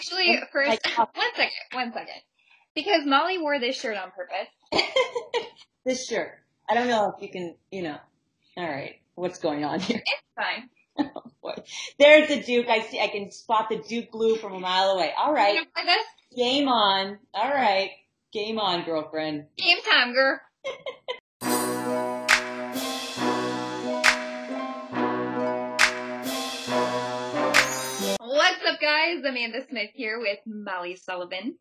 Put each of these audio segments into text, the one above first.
Actually, first, uh, one second, one second. Because Molly wore this shirt on purpose. this shirt. I don't know if you can, you know. All right, what's going on here? It's fine. Oh, boy. There's the Duke. I see. I can spot the Duke blue from a mile away. All right. You know, game on. All right, game on, girlfriend. game time, girl. What's up, guys? Amanda Smith here with Molly Sullivan.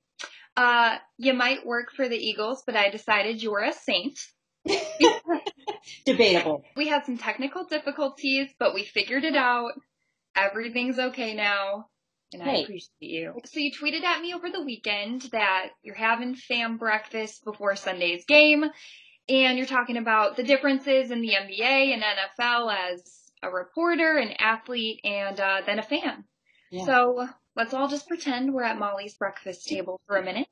Uh, you might work for the Eagles, but I decided you were a saint. Debatable. We had some technical difficulties, but we figured it out. Everything's okay now. And I appreciate you. So you tweeted at me over the weekend that you're having fam breakfast before Sunday's game, and you're talking about the differences in the NBA and NFL as a reporter, an athlete, and uh, then a fan. Yeah. So let's all just pretend we're at Molly's breakfast table for a minute.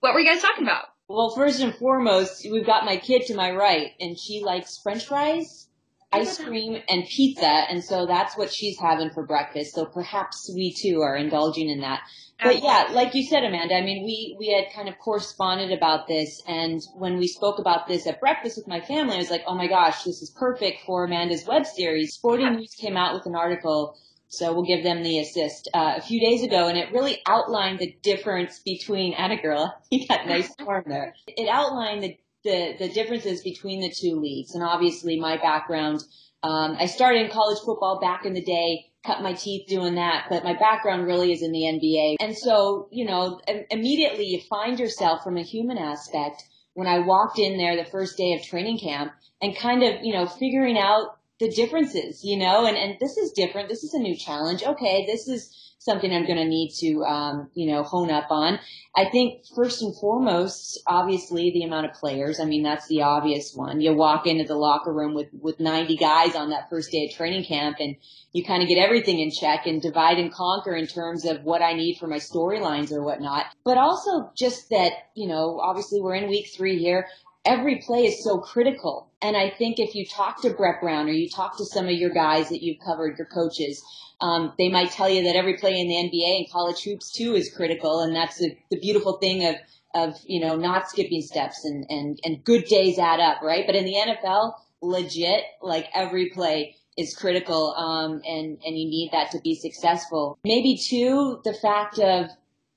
What were you guys talking about? Well, first and foremost, we've got my kid to my right, and she likes French fries, ice cream, and pizza, and so that's what she's having for breakfast. So perhaps we too are indulging in that. But yeah, like you said, Amanda, I mean, we, we had kind of corresponded about this and when we spoke about this at breakfast with my family, I was like, oh my gosh, this is perfect for Amanda's web series. Sporting News came out with an article, so we'll give them the assist, uh, a few days ago and it really outlined the difference between, Anna girl, you got nice form there. It outlined the, the, the differences between the two leagues and obviously my background, um, I started in college football back in the day, cut my teeth doing that, but my background really is in the NBA. And so, you know, immediately you find yourself from a human aspect when I walked in there the first day of training camp and kind of, you know, figuring out the differences, you know, and, and this is different. This is a new challenge. Okay. This is something I'm going to need to, um, you know, hone up on. I think first and foremost, obviously the amount of players. I mean, that's the obvious one. You walk into the locker room with, with 90 guys on that first day of training camp and you kind of get everything in check and divide and conquer in terms of what I need for my storylines or whatnot. But also just that, you know, obviously we're in week three here. Every play is so critical. And I think if you talk to Brett Brown or you talk to some of your guys that you've covered, your coaches, um, they might tell you that every play in the NBA and college hoops too is critical. And that's the, the beautiful thing of, of, you know, not skipping steps and, and, and good days add up, right? But in the NFL, legit, like every play is critical, um, and, and you need that to be successful. Maybe too, the fact of,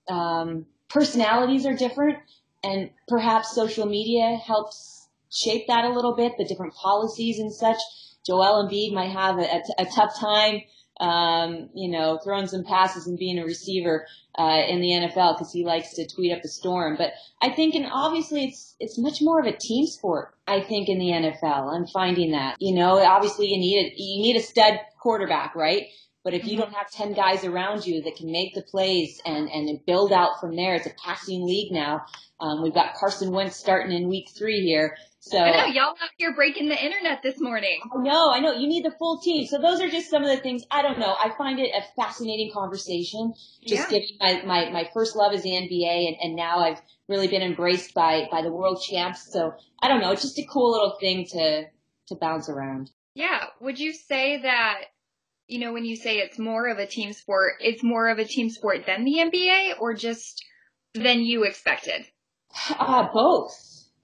um, personalities are different and perhaps social media helps shape that a little bit, the different policies and such. Joel Embiid might have a, a, t- a tough time, um, you know, throwing some passes and being a receiver, uh, in the NFL because he likes to tweet up a storm. But I think, and obviously it's, it's much more of a team sport, I think, in the NFL. I'm finding that, you know, obviously you need a, you need a stud quarterback, right? But if you don't have 10 guys around you that can make the plays and, and build out from there, it's a passing league now. Um, we've got Carson Wentz starting in week three here. So I know y'all out here breaking the internet this morning. I know, I know. You need the full team. So those are just some of the things. I don't know. I find it a fascinating conversation. Just Yeah. given my, my, my first love is the NBA and, and now I've really been embraced by, by the world champs. So I don't know. It's just a cool little thing to, to bounce around. Yeah. Would you say that, you know, when you say it's more of a team sport, it's more of a team sport than the NBA or just than you expected? Uh, both.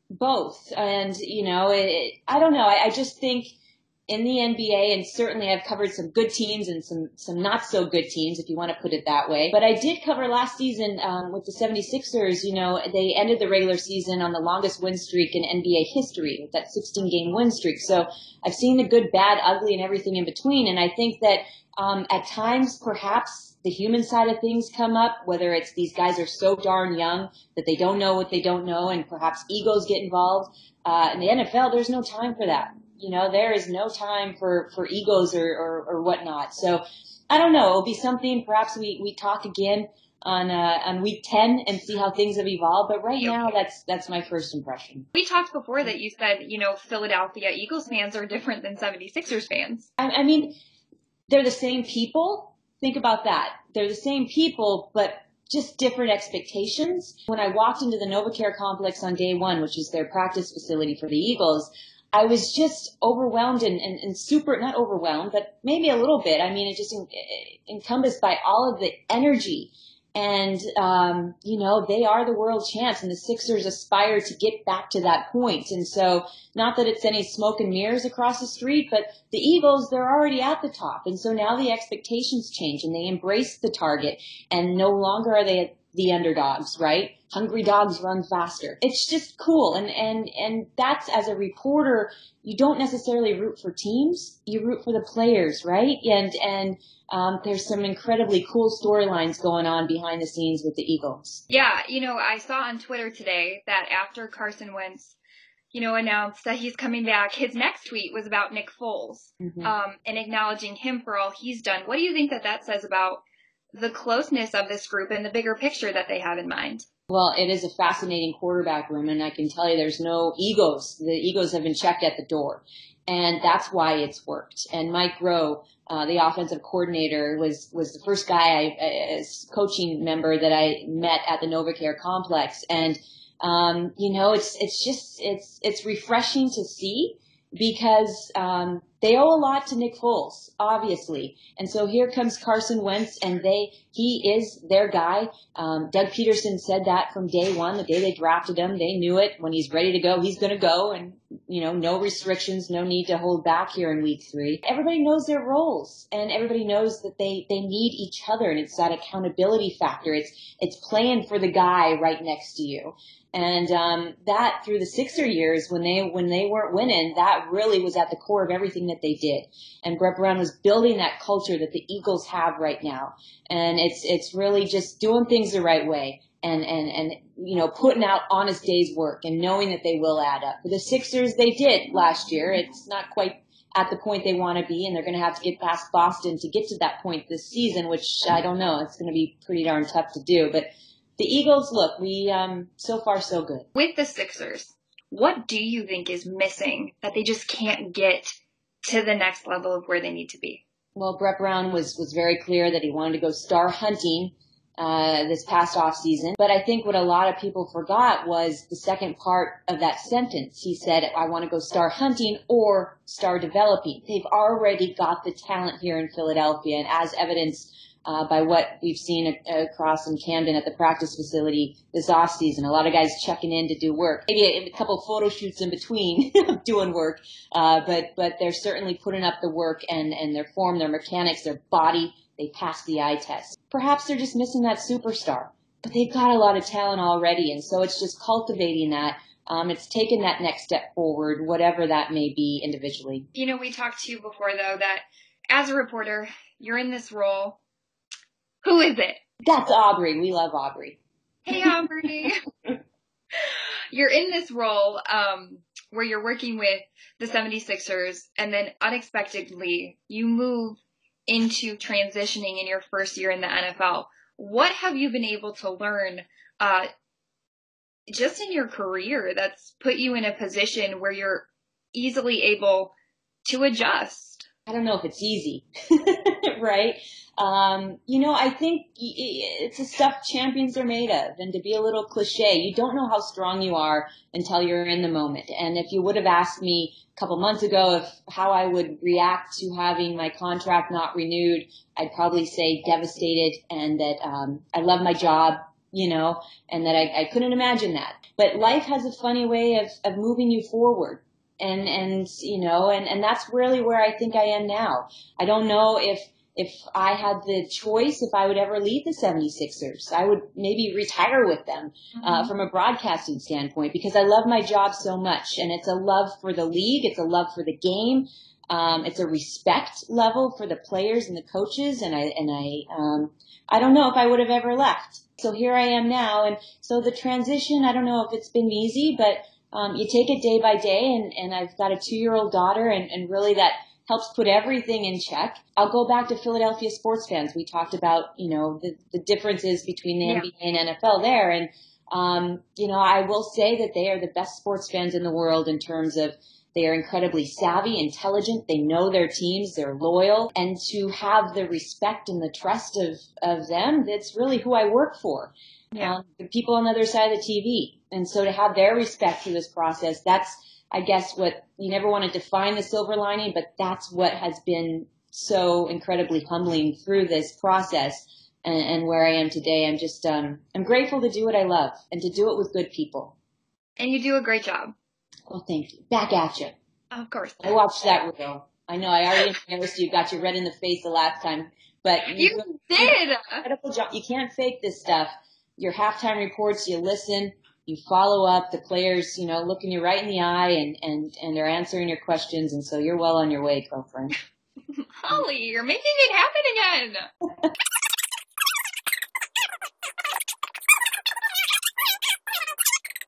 Both. And, you know, it, I don't know. I, I just think in the NBA, and certainly I've covered some good teams and some, some not so good teams, if you want to put it that way. But I did cover last season, um, with the 76ers, you know, they ended the regular season on the longest win streak in NBA history with that 16 game win streak. So I've seen the good, bad, ugly, and everything in between. And I think that, um, at times perhaps the human side of things come up, whether it's these guys are so darn young that they don't know what they don't know and perhaps egos get involved. Uh, in the NFL, there's no time for that. You know, there is no time for, for egos or, or, or whatnot. So I don't know. It'll be something. Perhaps we, we talk again on, uh, on week 10 and see how things have evolved. But right now, that's, that's my first impression. We talked before that you said, you know, Philadelphia Eagles fans are different than 76ers fans. I, I mean, they're the same people. Think about that. They're the same people, but just different expectations. When I walked into the NovaCare complex on day one, which is their practice facility for the Eagles, I was just overwhelmed and, and, and super, not overwhelmed, but maybe a little bit. I mean, it just en- encompassed by all of the energy And, um, you know, they are the world champs and the Sixers aspire to get back to that point. And so not that it's any smoke and mirrors across the street, but the Eagles, they're already at the top. And so now the expectations change and they embrace the target and no longer are they the underdogs, right? Hungry dogs run faster. It's just cool. And, and, and that's as a reporter, you don't necessarily root for teams. You root for the players, right? And, and, um, there's some incredibly cool storylines going on behind the scenes with the Eagles. Yeah. You know, I saw on Twitter today that after Carson Wentz you know, announced that he's coming back. His next tweet was about Nick Foles, mm-hmm. um, and acknowledging him for all he's done. What do you think that that says about the closeness of this group and the bigger picture that they have in mind. Well, it is a fascinating quarterback room, and I can tell you there's no egos. The egos have been checked at the door, and that's why it's worked. And Mike Groh, uh, the offensive coordinator, was was the first guy, I, as coaching member that I met at the NovaCare complex, and um, you know, it's it's just it's it's refreshing to see because um, they owe a lot to Nick Foles, obviously. And so here comes Carson Wentz, and they he is their guy. Um, Doug Pederson said that from day one, the day they drafted him. They knew it. When he's ready to go, he's going to go, and you know, no restrictions, no need to hold back here in week three. Everybody knows their roles, and everybody knows that they they need each other, and it's that accountability factor. It's it's playing for the guy right next to you. And um, that through the Sixer years, when they when they weren't winning, that really was at the core of everything that they did. And Brett Brown was building that culture that the Eagles have right now. And it's it's really just doing things the right way and and and you know putting out honest days work and knowing that they will add up. For the Sixers, they did last year. It's not quite at the point they want to be, and they're going to have to get past Boston to get to that point this season, which I don't know. It's going to be pretty darn tough to do, but the Eagles, look, we um so far so good. With the Sixers, what do you think is missing that they just can't get to the next level of where they need to be? Well, Brett Brown was was very clear that he wanted to go star hunting uh, this past off season. But I think what a lot of people forgot was the second part of that sentence. He said, I want to go star hunting or star developing. They've already got the talent here in Philadelphia and as evidenced uh, by what we've seen across in Camden at the practice facility this off season. A lot of guys checking in to do work. Maybe a, a couple photo shoots in between doing work, uh, but but they're certainly putting up the work and and their form, their mechanics, their body. They pass the eye test. Perhaps they're just missing that superstar, but they've got a lot of talent already, and so it's just cultivating that. Um, it's taken that next step forward, whatever that may be individually. You know, we talked to you before though that as a reporter, you're in this role who is it? That's Aubrey. We love Aubrey. Hey, Aubrey. you're in this role um, where you're working with the 76ers, and then unexpectedly, you move into transitioning in your first year in the NFL. What have you been able to learn uh, just in your career that's put you in a position where you're easily able to adjust? I don't know if it's easy, right? Um, you know, I think it's the stuff champions are made of. And to be a little cliche, you don't know how strong you are until you're in the moment. And if you would have asked me a couple months ago if how I would react to having my contract not renewed, I'd probably say devastated and that um, I love my job, you know, and that I, I couldn't imagine that. But life has a funny way of, of moving you forward and and you know and and that's really where I think I am now. I don't know if if I had the choice, if I would ever leave the 76ers, I would maybe retire with them uh, mm-hmm. uh, from a broadcasting standpoint because I love my job so much. And it's a love for the league. It's a love for the game. Um, it's a respect level for the players and the coaches. And I, and I, um, I don't know if I would have ever left. So here I am now. And so the transition, I don't know if it's been easy, but, um, you take it day by day and, and I've got a two year old daughter and, and really that, helps put everything in check. I'll go back to Philadelphia sports fans. We talked about, you know, the, the differences between the yeah. NBA and NFL there. And, um, you know, I will say that they are the best sports fans in the world in terms of they are incredibly savvy, intelligent. They know their teams. They're loyal. And to have the respect and the trust of, of them, that's really who I work for. Yeah. Um, the people on the other side of the TV. And so to have their respect through this process, that's, I guess what you never want to define the silver lining, but that's what has been so incredibly humbling through this process. and, and where I am today. I'm just, um, I'm grateful to do what I love and to do it with good people. And you do a great job. Well, thank you. Back at you. Of course. I watched that reel. I know I already embarrassed you, got you red in the face the last time, but You an did. incredible job. You can't fake this stuff. Your halftime reports, you listen, you follow up. The players, you know, looking you right in the eye and and and are answering your questions, and so you're well on your way, girlfriend. Holly, you're making it happen again.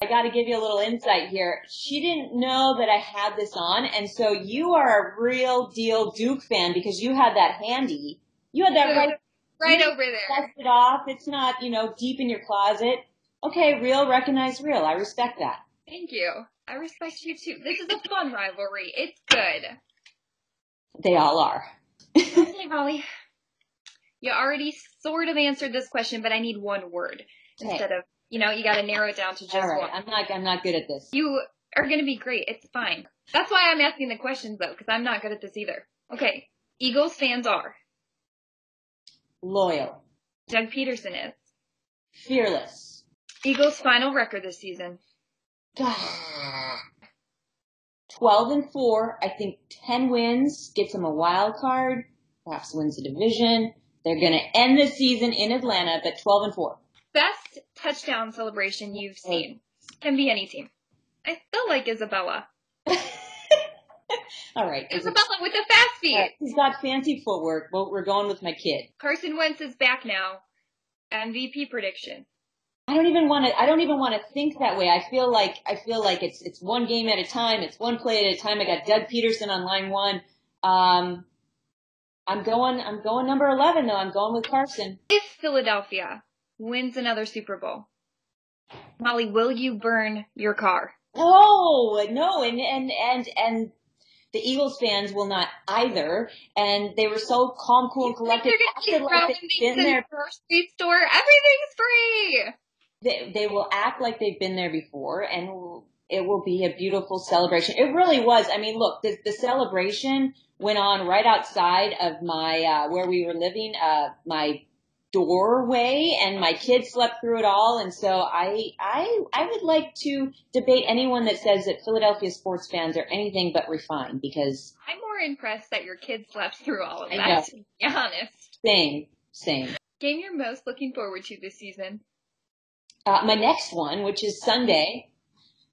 I got to give you a little insight here. She didn't know that I had this on, and so you are a real deal Duke fan because you had that handy. You had that right Right over there. dust it off. It's not, you know, deep in your closet. Okay, real, recognize real. I respect that. Thank you. I respect you too. This is a fun rivalry. It's good. They all are. Okay, Holly. You already sort of answered this question, but I need one word Okay. instead of, you know, you got to narrow it down to just All right, one. I'm not, I'm not good at this. You are going to be great. It's fine. That's why I'm asking the questions though, because I'm not good at this either. Okay. Eagles fans are. Loyal, Doug Pederson is. fearless. Eagles final record this season. Twelve and four. I think ten wins gets them a wild card. Perhaps wins the division. They're going to end the season in Atlanta, but twelve and four. Best touchdown celebration you've seen. Can be any team. I feel like Isabella. All right. Isabella with the fast feet. He's got fancy footwork. Well, we're going with my kid. Carson Wentz is back now. MVP prediction. I don't even want to. I don't even want to think that way. I feel like I feel like it's it's one game at a time. It's one play at a time. I got Doug Pederson on line one. Um, I'm going. I'm going number eleven though. I'm going with Carson. If Philadelphia wins another Super Bowl, Molly, will you burn your car? No, no, and and and and the Eagles fans will not either. And they were so calm, cool, and collected. They're gonna keep like they've been in there. grocery store. Everything's free. They, they will act like they've been there before, and it will be a beautiful celebration. It really was. I mean, look, the, the celebration went on right outside of my uh, where we were living, uh, my doorway, and my kids slept through it all. And so I, I, I would like to debate anyone that says that Philadelphia sports fans are anything but refined because I'm more impressed that your kids slept through all of that. To be honest. same, same. Game you're most looking forward to this season. Uh, my next one, which is Sunday,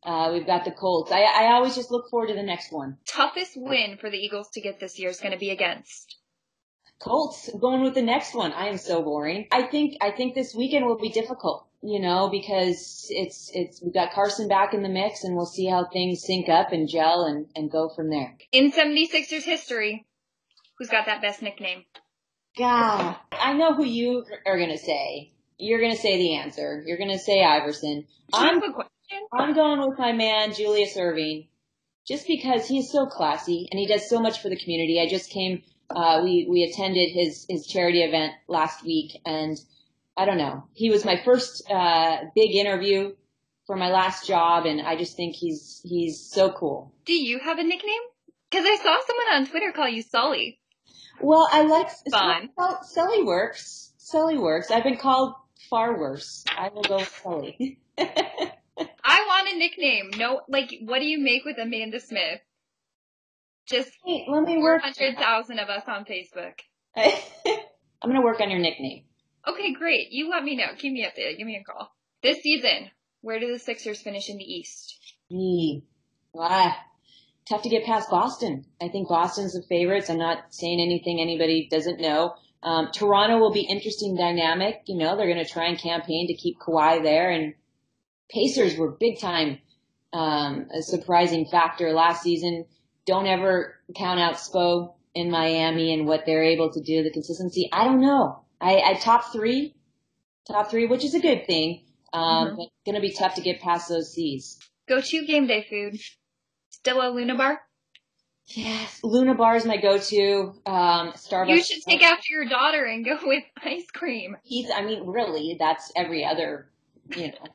uh, we've got the Colts. I, I always just look forward to the next one. Toughest win for the Eagles to get this year is going to be against. Colts going with the next one. I am so boring. I think I think this weekend will be difficult, you know, because it's it's we've got Carson back in the mix and we'll see how things sync up and gel and, and go from there. In 76ers history, who's got that best nickname? God. I know who you are gonna say. You're gonna say the answer. You're gonna say Iverson. I'm That's a question. I'm going with my man Julius Erving, just because he's so classy and he does so much for the community. I just came, uh, we we attended his his charity event last week, and I don't know, he was my first uh, big interview for my last job, and I just think he's he's so cool. Do you have a nickname? Because I saw someone on Twitter call you Sully. Well, I like Fun. Sul- Sully works. Sully works. I've been called far worse. I will go with Sully. I want a nickname. No, like, what do you make with Amanda Smith? Just Hey, let me work. Hundred thousand of us on Facebook. I'm gonna work on your nickname. Okay, great. You let me know. Keep me updated. Give me a call. This season, where do the Sixers finish in the East? Me. Ah, tough to get past Boston. I think Boston's the favorites. I'm not saying anything anybody doesn't know. Um, Toronto will be interesting dynamic. You know, they're going to try and campaign to keep Kawhi there. And Pacers were big time, um, a surprising factor last season. Don't ever count out Spo in Miami and what they're able to do, the consistency. I don't know. I, I top three, top three, which is a good thing. Um, Mhm. but going to be tough to get past those C's. Go to game day food. Still a Luna bar? Yes, Luna Bar is my go-to. Um, Starbucks. You should take after your daughter and go with ice cream. He's, I mean, really, that's every other, you know,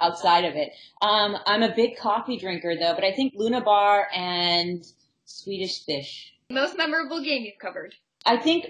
outside of it. Um, I'm a big coffee drinker though, but I think Luna Bar and Swedish Fish. Most memorable game you've covered. I think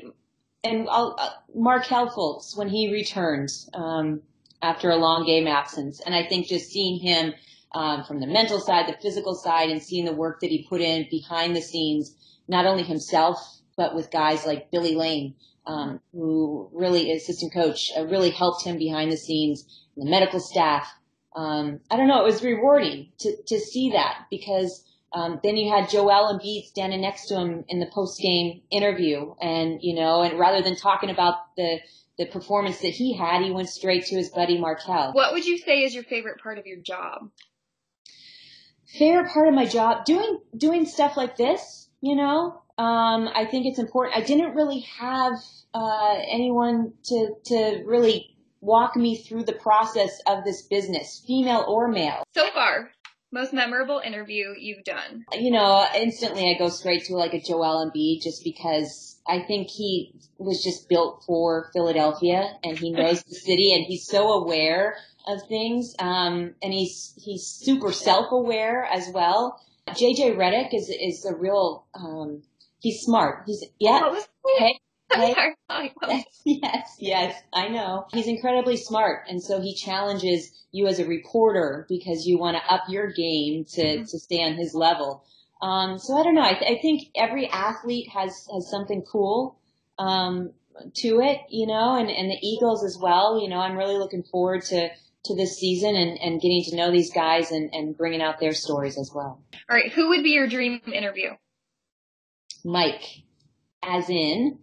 and I'll, uh, Markelle Fultz when he returns um, after a long game absence, and I think just seeing him um, from the mental side, the physical side, and seeing the work that he put in behind the scenes, not only himself but with guys like Billy Lange, um, who really is assistant coach, uh, really helped him behind the scenes, the medical staff. Um, I don't know, it was rewarding to to see that because um, then you had Joel Embiid standing next to him in the post game interview, and you know, and rather than talking about the the performance that he had, he went straight to his buddy Markelle. What would you say is your favorite part of your job? Favorite part of my job, doing doing stuff like this, you know. Um, I think it's important. I didn't really have uh, anyone to to really walk me through the process of this business, female or male. So far, most memorable interview you've done? You know, instantly I go straight to like a Joel Embiid just because I think he was just built for Philadelphia and he knows the city and he's so aware of things. Um, and he's, he's super self-aware as well. JJ Redick is, is a real, um, he's smart. He's, yeah. Hey, yes, yes, I know. He's incredibly smart, and so he challenges you as a reporter because you want to up your game to mm-hmm. to stay on his level. Um, so I don't know. I, th- I think every athlete has has something cool um, to it, you know, and and the Eagles as well. You know, I'm really looking forward to to this season and, and getting to know these guys and, and bringing out their stories as well. All right, who would be your dream interview? Mike, as in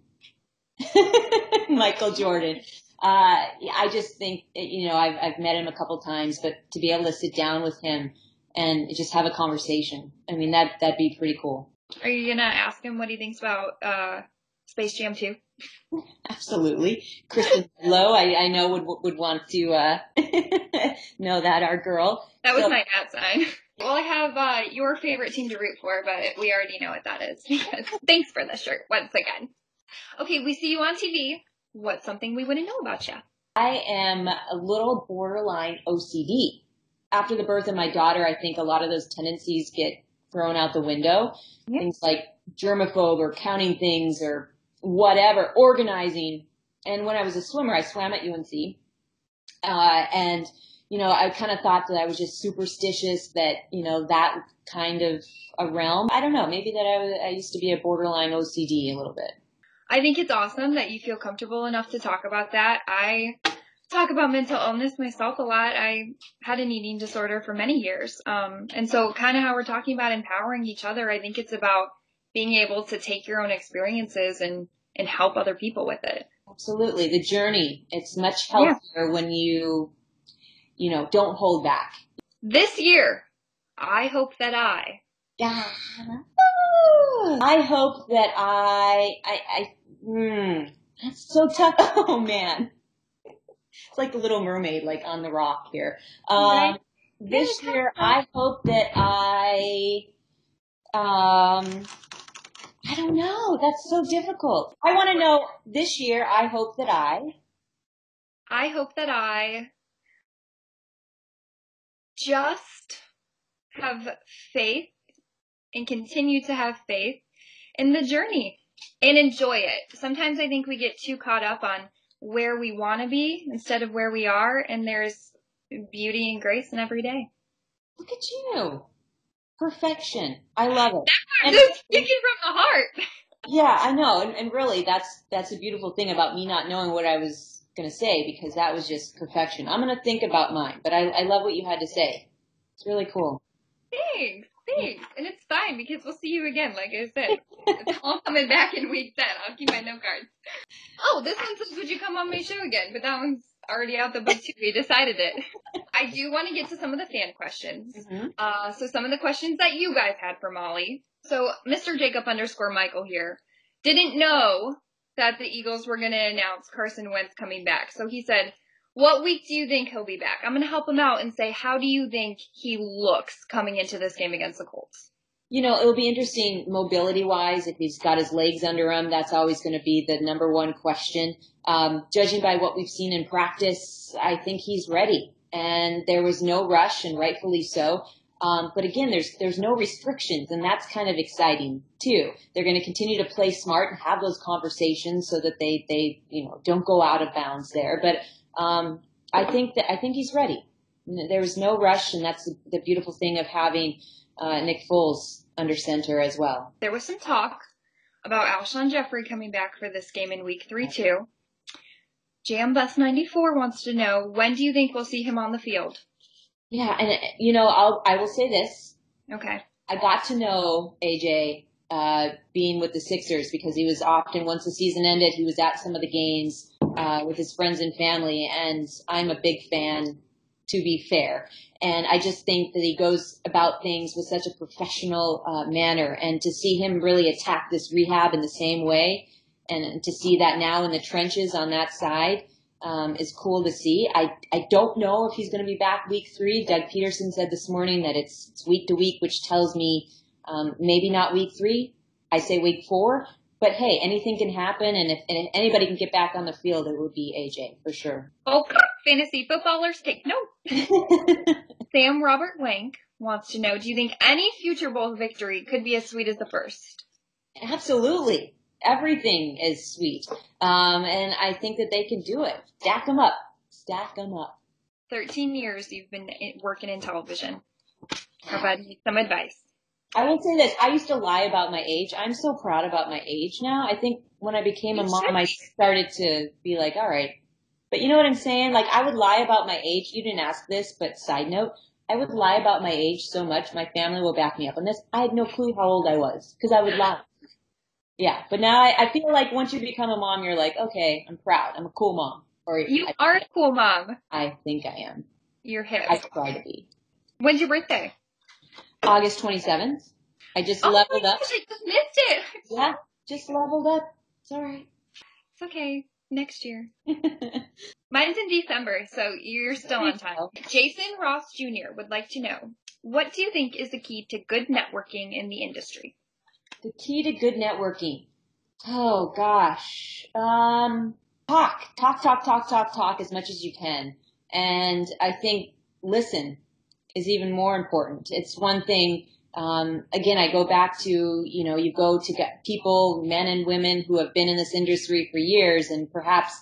Michael Jordan. Uh, I just think, you know, I've, I've met him a couple times, but to be able to sit down with him and just have a conversation, I mean, that, that'd be pretty cool. Are you going to ask him what he thinks about, uh, Space Jam 2? Absolutely. Kristen Lowe, I, I know would, would want to, uh, know that, our girl. That was so, my at sign. Well, I have uh, your favorite team to root for, but we already know what that is. Because thanks for the shirt once again. Okay, we see you on TV. What's something we wouldn't know about you? I am a little borderline OCD. After the birth of my daughter, I think a lot of those tendencies get thrown out the window. Yep. Things like germaphobe or counting things or whatever, organizing. And when I was a swimmer, I swam at UNC. Uh, and, you know, I kind of thought that I was just superstitious that, you know, that kind of a realm. I don't know. Maybe that I, was, I used to be a borderline OCD a little bit. I think it's awesome that you feel comfortable enough to talk about that. I talk about mental illness myself a lot. I had an eating disorder for many years. Um, and so kind of how we're talking about empowering each other, I think it's about being able to take your own experiences and, and help other people with it. Absolutely. The journey, it's much healthier yeah. when you, you know, don't hold back. This year, I hope that I. Yeah. I hope that I, I, I Hmm, that's so tough. Oh man. It's like the little mermaid, like on the rock here. Um, this year, I hope that I, um, I don't know. That's so difficult. I want to know this year, I hope that I, I hope that I just have faith and continue to have faith in the journey and enjoy it. Sometimes I think we get too caught up on where we want to be instead of where we are, and there's beauty and grace in every day. Look at you. Perfection. I love it. That's and, speaking from the heart. Yeah, I know. And, and really, that's, that's a beautiful thing about me not knowing what I was going to say because that was just perfection. I'm going to think about mine, but I, I love what you had to say. It's really cool. Thanks. Thanks. And it's fine because we'll see you again, like I said. it's all coming back in week 10. I'll keep my note cards. Oh, this one says, would you come on my show again? But that one's already out the book too. We decided it. I do want to get to some of the fan questions. Mm-hmm. Uh, so some of the questions that you guys had for Molly. So Mr. Jacob underscore Michael here didn't know that the Eagles were going to announce Carson Wentz coming back. So he said, what week do you think he'll be back? I'm going to help him out and say, how do you think he looks coming into this game against the Colts? You know, it'll be interesting mobility wise. If he's got his legs under him, that's always going to be the number one question. Um, judging by what we've seen in practice, I think he's ready. And there was no rush, and rightfully so. Um, but again, there's there's no restrictions, and that's kind of exciting too. They're going to continue to play smart and have those conversations so that they they you know don't go out of bounds there. But um, I think that I think he's ready. There was no rush, and that's the, the beautiful thing of having uh, Nick Foles under center as well. There was some talk about Alshon Jeffery coming back for this game in Week Three too. Jambus ninety four wants to know when do you think we'll see him on the field? Yeah, and you know, I'll I will say this. Okay. I got to know AJ uh, being with the Sixers because he was often once the season ended, he was at some of the games uh, with his friends and family, and I'm a big fan. To be fair, and I just think that he goes about things with such a professional uh, manner, and to see him really attack this rehab in the same way, and to see that now in the trenches on that side, um, is cool to see. I, I don't know if he's going to be back week three. Doug Pederson said this morning that it's, it's week to week, which tells me um, maybe not week three. I say week four. But hey, anything can happen, and if, and if anybody can get back on the field, it would be AJ for sure. Okay, fantasy footballers, take note. Sam Robert Wank wants to know: Do you think any future bowl victory could be as sweet as the first? Absolutely everything is sweet. Um, and I think that they can do it. Stack them up. Stack them up. 13 years you've been working in television. How about some advice? I will say this. I used to lie about my age. I'm so proud about my age now. I think when I became a mom, I started to be like, all right. But you know what I'm saying? Like, I would lie about my age. You didn't ask this, but side note, I would lie about my age so much. My family will back me up on this. I had no clue how old I was because I would lie. Yeah, but now I, I feel like once you become a mom, you're like, okay, I'm proud. I'm a cool mom. Or you I, are a cool mom. I think I am. You're hip. I try to be. When's your birthday? August 27th. I just oh leveled up. Gosh, I just missed it. Yeah, just leveled up. It's all right. It's okay. Next year. Mine's in December, so you're still on time. Jason Ross Jr. would like to know, what do you think is the key to good networking in the industry? The key to good networking. Oh gosh. Um, talk, talk, talk, talk, talk, talk as much as you can. And I think listen is even more important. It's one thing. Um, again, I go back to, you know, you go to get people, men and women who have been in this industry for years and perhaps,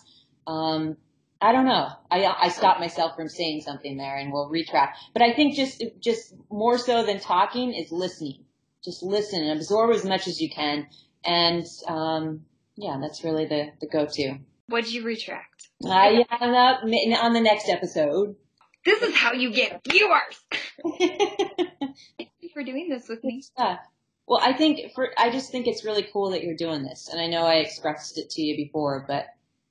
um, I don't know. I, I stopped myself from saying something there and we'll retract. But I think just, just more so than talking is listening just listen and absorb as much as you can. And um, yeah, that's really the, the go-to. What'd you retract? Uh, yeah, on the next episode. This is how you get viewers. For doing this with me. Yeah. Well, I think for I just think it's really cool that you're doing this, and I know I expressed it to you before, but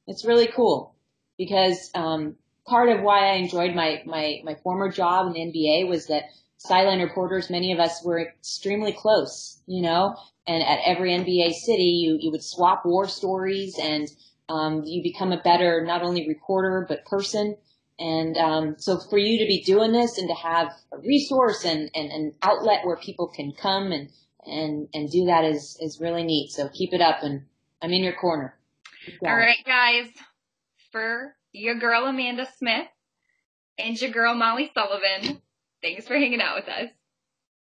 it's really cool because um, part of why I enjoyed my my my former job in the NBA was that sideline reporters, many of us were extremely close, you know, and at every NBA city, you, you would swap war stories and, um, you become a better, not only reporter, but person. And, um, so for you to be doing this and to have a resource and, and an outlet where people can come and, and, and do that is, is really neat. So keep it up and I'm in your corner. All right, guys. For your girl Amanda Smith and your girl Molly Sullivan. Thanks for hanging out with us.